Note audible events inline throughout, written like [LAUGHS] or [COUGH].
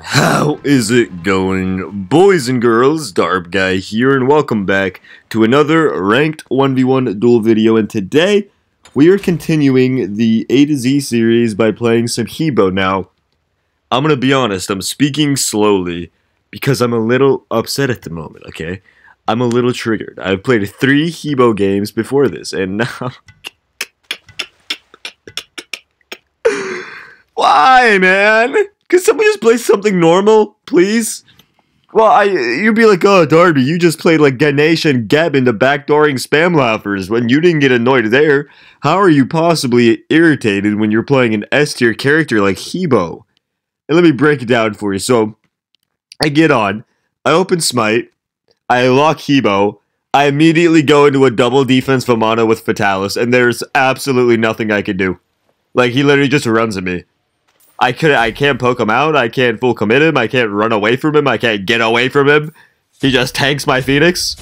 How is it going, boys and girls? Darb Guy here, and welcome back to another ranked 1v1 duel video. And today, we are continuing the A to Z series by playing some He Bo. Now, I'm gonna be honest, I'm speaking slowly because I'm a little upset at the moment, okay? I'm a little triggered. I've played three He Bo games before this, and now. [LAUGHS] Why, man? Could someone just play something normal, please? Well, I you'd be like, oh, Darby, you just played like Ganesh and Geb into backdooring spam laughers when you didn't get annoyed there. How are you possibly irritated when you're playing an S tier character like He Bo? And let me break it down for you. So, I get on, I open Smite, I lock He Bo, I immediately go into a double defense Vamana with Fatalis, and there's absolutely nothing I can do. Like, he literally just runs at me. I could I can't poke him out. I can't full commit him. I can't run away from him. I can't get away from him. He just tanks my Phoenix.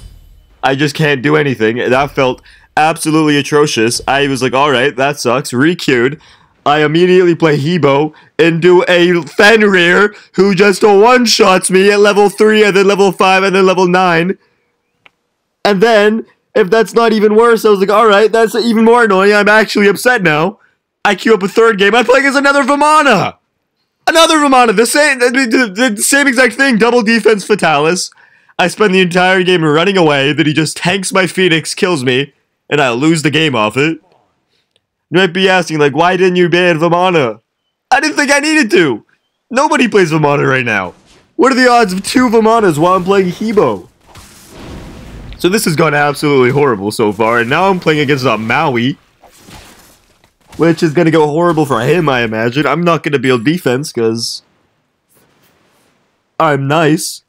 I just can't do anything. That felt absolutely atrocious. I was like, all right, that sucks. Requeued. I immediately play He Bo and do a Fenrir who just one shots me at level 3 and then level 5 and then level 9. And then, if that's not even worse, I was like, alright, that's even more annoying. I'm actually upset now. I queue up a third game. I play as another Vamana. Another Vamana. The same, the, the same exact thing. Double defense Fatalis. I spend the entire game running away. Then he just tanks my Phoenix, kills me, and I lose the game off it. You might be asking, like, why didn't you ban Vamana? I didn't think I needed to. Nobody plays Vamana right now. What are the odds of two Vamanas while I'm playing He Bo? So this has gone absolutely horrible so far, and now I'm playing against a Maui which is going to go horrible for him, I imagine. I'm not going to build defense because I'm nice.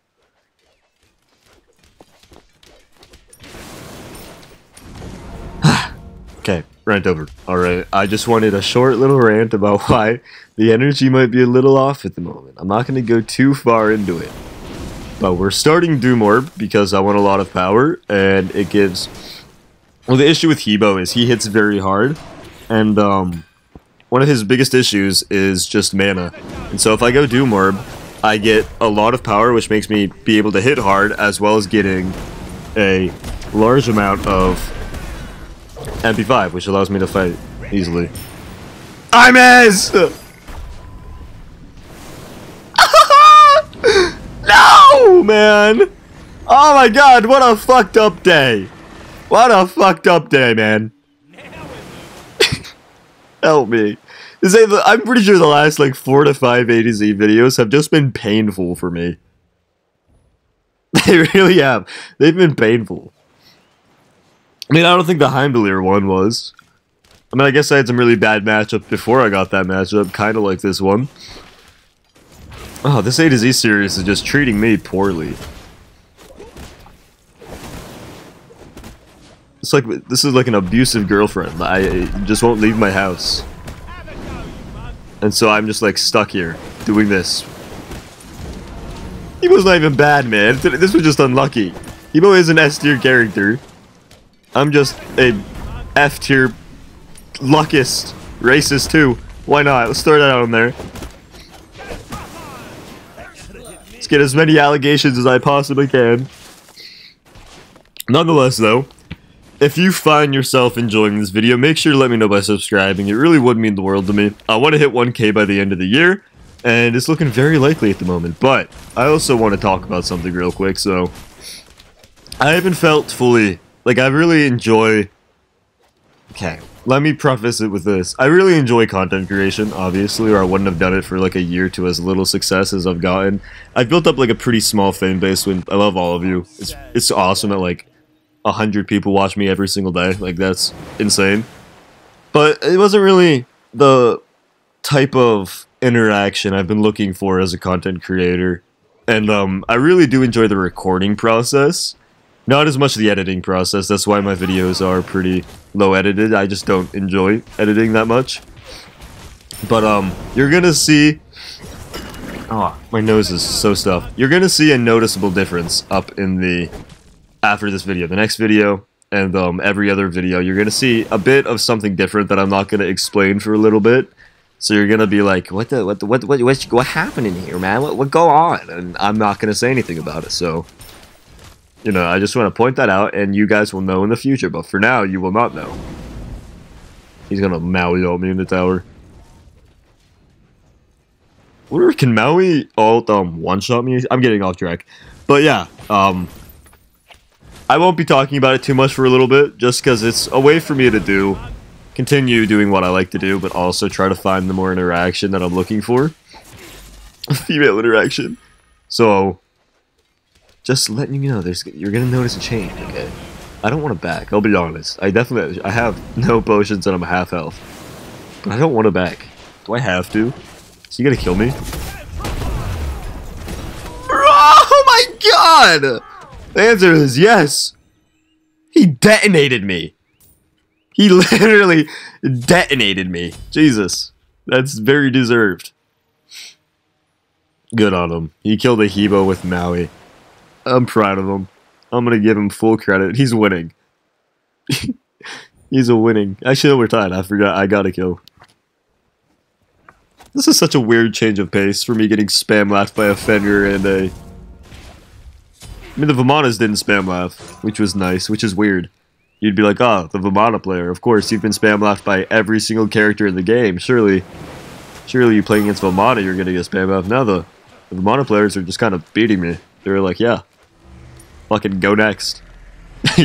[SIGHS] okay, rant over. Alright, I just wanted a short little rant about [LAUGHS] why the energy might be a little off at the moment. I'm not going to go too far into it. But we're starting Doom Orb because I want a lot of power, and it gives... Well, the issue with He Bo is he hits very hard, and um, one of his biggest issues is just mana. And so if I go Doom Orb, I get a lot of power, which makes me be able to hit hard, as well as getting a large amount of MP5, which allows me to fight easily. I'm as! [LAUGHS] no, man! Oh my god, what a fucked up day! What a fucked up day, man. [LAUGHS] Help me. I'm pretty sure the last like four to five A to Z videos have just been painful for me. [LAUGHS] They really have. They've been painful. I mean, I don't think the Heimdallr one was. I mean, I guess I had some really bad matchups before I got that matchup, kind of like this one. Oh, this A to Z series is just treating me poorly. It's like this is like an abusive girlfriend. I just won't leave my house. And so I'm just like stuck here doing this. He was not even bad, man. This was just unlucky. He Bo is an S tier character. I'm just a F tier luckiest racist too. Why not? Let's throw that out on there. Let's get as many allegations as I possibly can. Nonetheless, though, if you find yourself enjoying this video, make sure to let me know by subscribing. It really would mean the world to me. I want to hit 1k by the end of the year, and it's looking very likely at the moment. But I also want to talk about something real quick, so... I haven't felt fully... Like, I really enjoy... Okay, let me preface it with this. I really enjoy content creation, obviously, or I wouldn't have done it for like a year to as little success as I've gotten. I've built up like a pretty small fan base when I love all of you. It's, it's awesome that like a hundred people watch me every single day. Like that's insane. But it wasn't really the type of interaction I've been looking for as a content creator. And um, I really do enjoy the recording process. Not as much the editing process. That's why my videos are pretty low edited. I just don't enjoy editing that much. But um, you're gonna see. Oh, my nose is so stuffed. You're gonna see a noticeable difference up in the after this video. The next video, and um, every other video, you're gonna see a bit of something different that I'm not gonna explain for a little bit. So you're gonna be like, "What the what the, what what what what happened in here, man? What what go on?" And I'm not gonna say anything about it. So, you know, I just want to point that out, and you guys will know in the future. But for now, you will not know. He's gonna Maui ult me in the tower. Wonder can Maui ult um one shot me? I'm getting off track, but yeah, um, I won't be talking about it too much for a little bit, just because it's a way for me to do, continue doing what I like to do, but also try to find the more interaction that I'm looking for. [LAUGHS] Female interaction. So, just letting you know, there's you're gonna notice a change, okay? I don't want to back. I'll be honest. I definitely I have no potions and I'm half health, but I don't want to back. Do I have to? Is he gonna kill me? [LAUGHS] Oh my god! The answer is yes. He detonated me. He [LAUGHS] literally detonated me. Jesus. That's very deserved. Good on him. He killed a He Bo with Maui. I'm proud of him. I'm gonna give him full credit. He's winning. [LAUGHS] He's a winning. Actually, we're tied. I forgot. I got a kill. This is such a weird change of pace for me getting spam laughed by a Fenrir and a I mean, the Vamanas didn't spam laugh, which was nice, which is weird. You'd be like, oh, the Vamana player. Of course, you've been spam laughed by every single character in the game. Surely, surely you playing against Vamana, you're gonna get spam laughed. Now the, the players are just kind of beating me. They're like, yeah, fucking go next. [LAUGHS]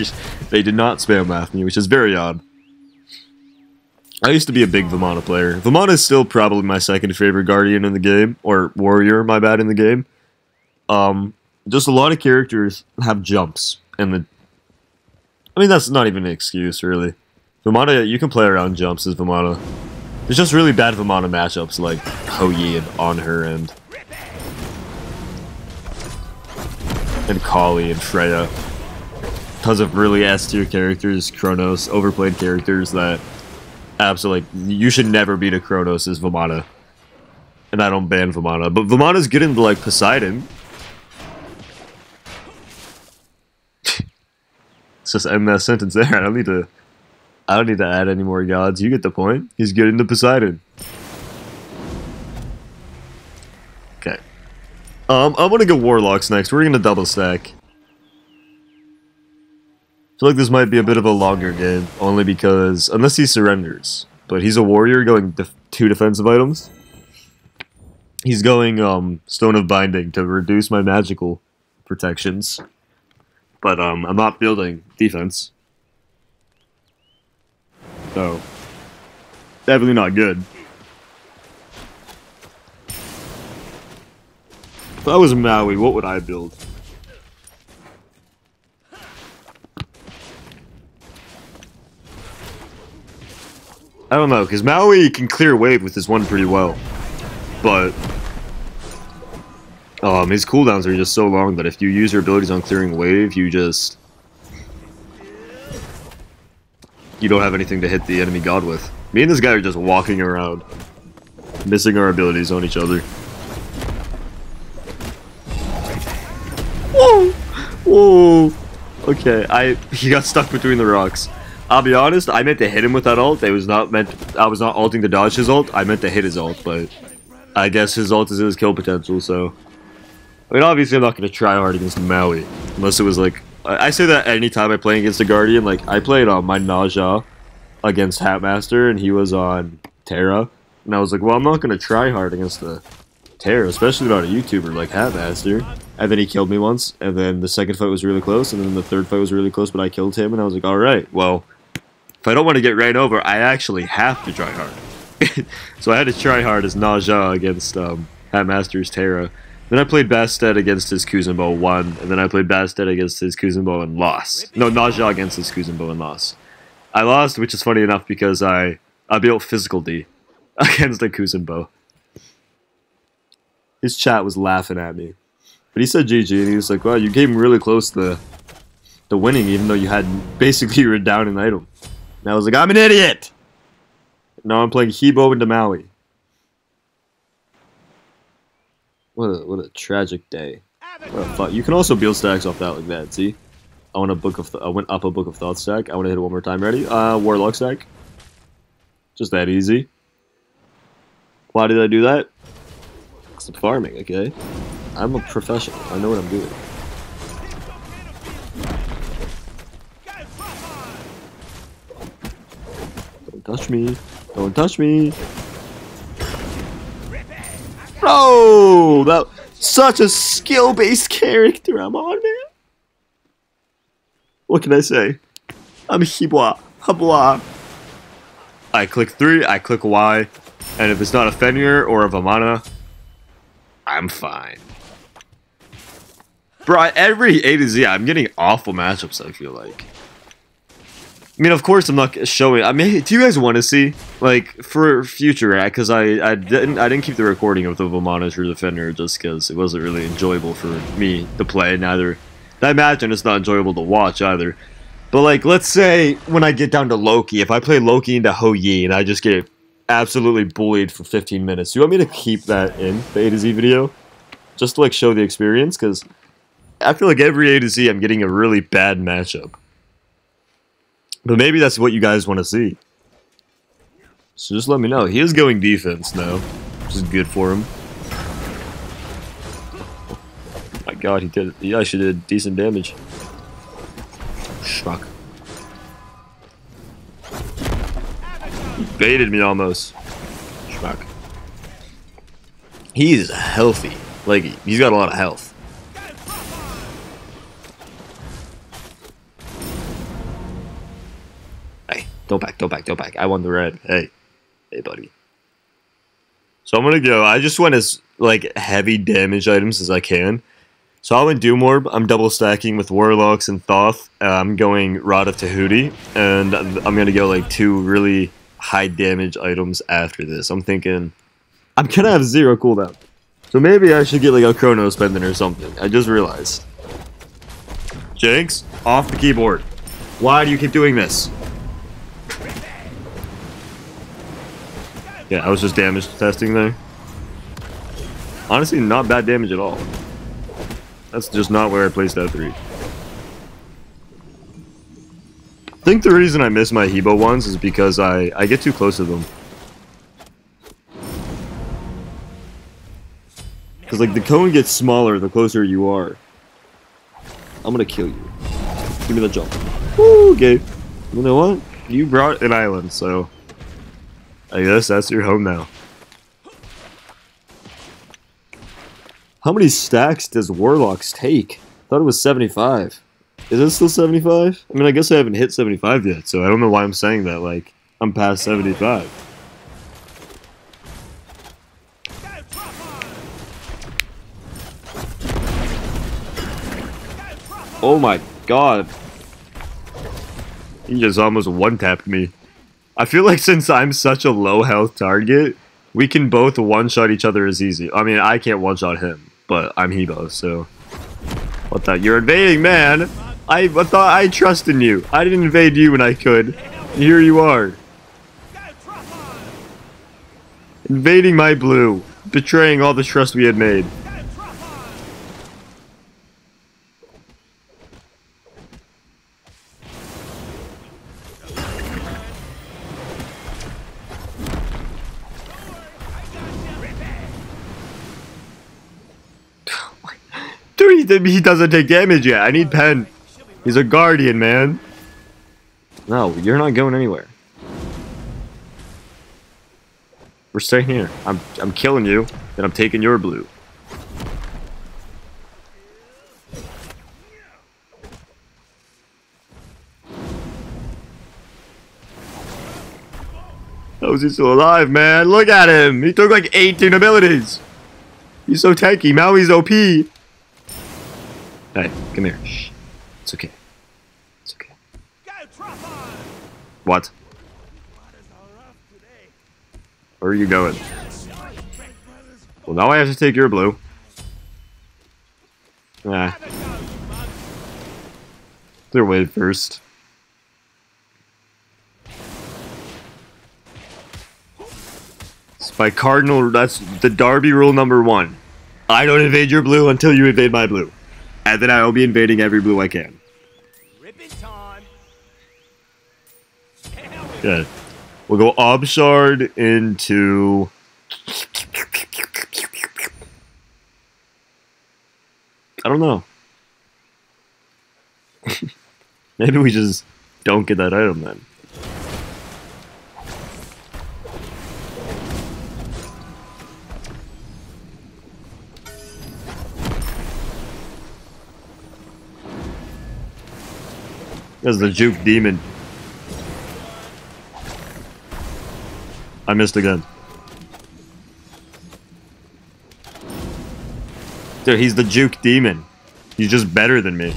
they did not spam laugh me, which is very odd. I used to be a big Vamana player. Vamana is still probably my second favorite Guardian in the game, or Warrior, my bad, in the game. Um, just a lot of characters have jumps, and the. I mean, that's not even an excuse, really. Vamana, you can play around jumps as Vamana. There's just really bad Vamana matchups like Hou Yi and Anhur and. And Kali and Freya. Because of really S tier characters, Kronos, overplayed characters that absolutely you should never beat a Kronos as Vamana. And I don't ban Vamana. But Vamana's good into like Poseidon. [LAUGHS] Let's just end that sentence there. I don't need to. I don't need to add any more gods. You get the point. He's getting to Poseidon. Okay. Um, I'm gonna go Warlocks next. We're gonna double stack. I feel like this might be a bit of a longer game, only because unless he surrenders, but he's a warrior going def two defensive items. He's going um Stone of Binding to reduce my magical protections. But um, I'm not building defense. So, definitely not good. If I was Maui, what would I build? I don't know, because Maui can clear wave with his one pretty well. But um, his cooldowns are just so long that if you use your abilities on clearing wave, you just... You don't have anything to hit the enemy god with. Me and this guy are just walking around, missing our abilities on each other. Okay, I he got stuck between the rocks. I'll be honest, I meant to hit him with that ult. It was not meant. I was not ulting to dodge his ult. I meant to hit his ult, but I guess his ult is in his kill potential, so I mean, obviously, I'm not to try hard against Maui. Unless it was like... I say that anytime I play against a Guardian. Like, I played on my Zha against Hatmaster, and he was on Terra. And I was like, well, I'm not to try hard against the Terra, especially not a YouTuber like Hatmaster. And then he killed me once, and then the second fight was really close, and then the third fight was really close, but I killed him, and I was like, alright, well, if I don't want to get ran over, I actually have to try hard. [LAUGHS] so I had to try hard as Zha against um, Hatmaster's Terra. Then I played Bastet against his Kuzenbo, won. And then I played Bastet against his Kuzenbo and lost. No, Zha against his Kuzenbo and lost. I lost, which is funny enough because I, I built Physical D [LAUGHS] against a Kuzenbo. His chat was laughing at me. But he said GG, and he was like, wow, you came really close to, to winning, even though you had basically you were down an item. And I was like, I'm an idiot! Now I'm playing He Bo into Maui. What a what a tragic day. What a fuck. You can also build stacks off that like that, see? I want a book of. I went up a book of Thoth stack. I want to hit it one more time. Ready? Uh, warlock stack. Just that easy. Why did I do that? I'm farming. Okay. I'm a professional. I know what I'm doing. Don't touch me. Don't touch me. Oh, that such a skill-based character I'm on, man. What can I say? I'm Hibwa. Habwa. I click three, I click Y, and if it's not a Fenrir or a Vamana, I'm fine. Bro, every A to Z, I'm getting awful matchups, I feel like. I mean, of course, I'm not showing. I mean, do you guys want to see like for future? Because I I didn't I didn't keep the recording of the Monitor Defender just because it wasn't really enjoyable for me to play. Neither, I imagine it's not enjoyable to watch either. But like, let's say when I get down to Loki, if I play Loki into Hou Yi and I just get absolutely bullied for 15 minutes, do you want me to keep that in the A to Z video, just to like show the experience? Because I feel like every A to Z, I'm getting a really bad matchup. But maybe that's what you guys want to see. So just let me know. He is going defense now, which is good for him. Oh my god, he did. He actually did decent damage. Schmuck. Baited me almost. Schmuck. He's healthy. Like, he's got a lot of health. Hey, don't back, don't back, don't back. I want the red. Hey. Hey, buddy. So I'm gonna go. I just want as like heavy damage items as I can. So I went Doom Orb. I'm double stacking with Warlocks and Thoth. Uh, I'm going Rod of Tahuti, and I'm gonna go like two really high damage items after this. I'm thinking I'm gonna have zero cooldown, so maybe I should get like a chrono Pendant or something. I just realized. Jinx, off the keyboard. Why do you keep doing this? Yeah, I was just damage testing there. Honestly, not bad damage at all. That's just not where I placed that 3. Think the reason I miss my He Bo ones is because I, I get too close to them. Because, like, the cone gets smaller the closer you are. I'm gonna kill you. Give me the jump. Woo, okay. You know what? You brought an island, so... I guess that's your home now. How many stacks does Warlocks take? thought it was 75. Is it still 75? I mean, I guess I haven't hit 75 yet, so I don't know why I'm saying that. Like, I'm past 75. Oh my god. He just almost one-tapped me. I feel like since I'm such a low health target, we can both one-shot each other as easy. I mean, I can't one-shot him, but I'm He Bo, so... What the? You're invading, man! I, thought I trusted in you. I didn't invade you when I could. Here you are. Invading my blue. Betraying all the trust we had made. [LAUGHS] He doesn't take damage yet. I need pen. He's a guardian, man. No, you're not going anywhere. We're staying here. I'm I'm killing you, and I'm taking your blue. How is he still alive, man? Look at him! He took like 18 abilities! He's so tanky. Maui's OP. Hey, come here. It's okay. It's okay. What? Where are you going? Well, now I have to take your blue. Ah. They're way first. It's by Cardinal, that's the Darby rule number one. I don't invade your blue until you invade my blue. And then I will be invading every blue I can. Okay. We'll go Obshard into. I don't know. [LAUGHS] Maybe we just don't get that item then. That's the juke demon. I missed again. Dude, he's the juke demon. He's just better than me.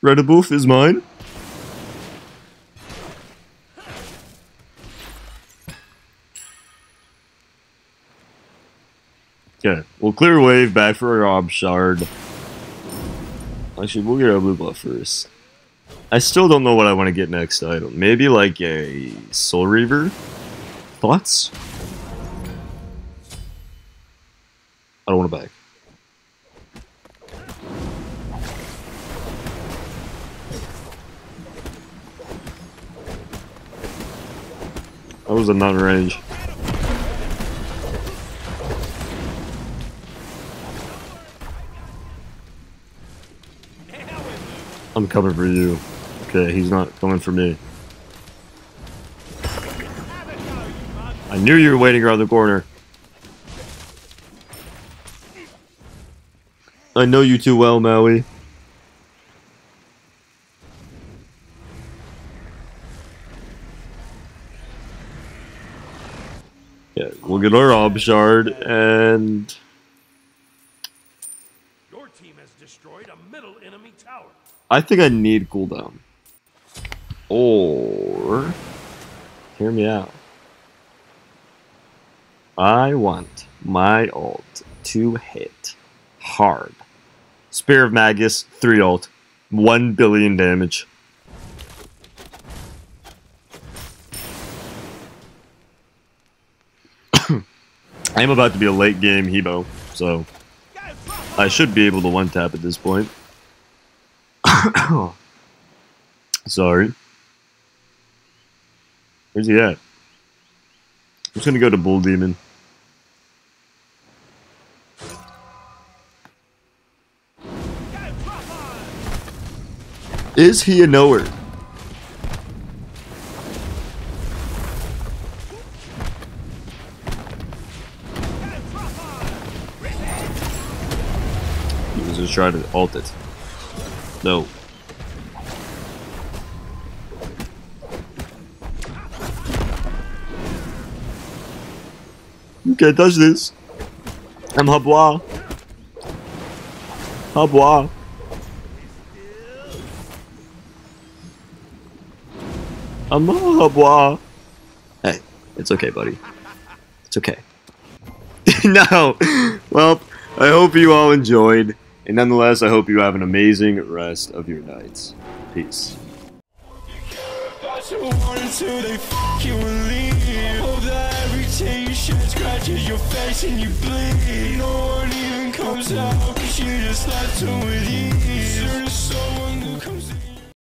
Redaboof is mine. Okay, we'll clear wave back for our Obshard. Actually, we'll get our blue buff first. I still don't know what I want to get next item. Maybe like a Soul Reaver? Thoughts? I don't want to bag. That was a non-range. I'm coming for you. Okay, he's not coming for me. I knew you were waiting around the corner. I know you too well, Maui. Yeah, we'll get our Obshard and Your team has destroyed a middle enemy tower. I think I need cooldown. Or hear me out. I want my ult to hit hard. Spear of Magus, 3 ult, 1 billion damage. [COUGHS] I am about to be a late game He Bo, so I should be able to one tap at this point. [COUGHS] Sorry. Where's he at? I'm just gonna go to Bull Demon. Is he a knower? He was just trying to ult it. No. You can't touch this. I'm Habwa. Habwa. I'm Habwa. Hey, it's okay, buddy. It's okay. [LAUGHS] no. Well, I hope you all enjoyed. And nonetheless, I hope you have an amazing rest of your nights. Peace. Comes out, cause you just left with ease. There's someone